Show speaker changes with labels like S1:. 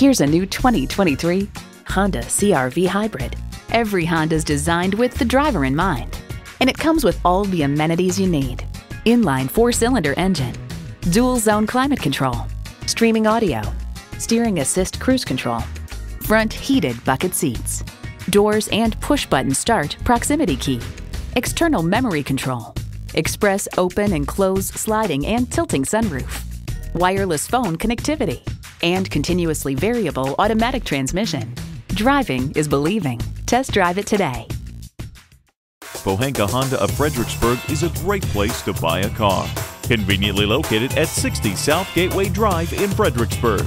S1: Here's a new 2023 Honda CRV Hybrid. Every Honda is designed with the driver in mind, and it comes with all the amenities you need. Inline four-cylinder engine, dual zone climate control, streaming audio, steering assist cruise control, front heated bucket seats, doors and push-button start proximity key, external memory control, express open and close sliding and tilting sunroof, wireless phone connectivity, and continuously variable automatic transmission. Driving is believing. Test drive it today.
S2: Pohanka Honda of Fredericksburg is a great place to buy a car. Conveniently located at 60 South Gateway Drive in Fredericksburg.